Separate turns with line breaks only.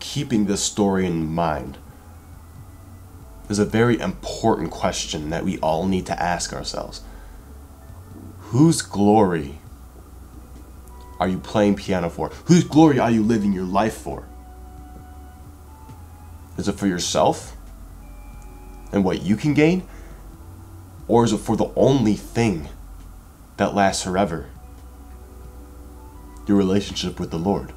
keeping this story in mind is a very important question that we all need to ask ourselves. Whose glory are you playing piano for? Whose glory are you living your life for? Is it for yourself and what you can gain? Or is it for the only thing that lasts forever? Your relationship with the Lord.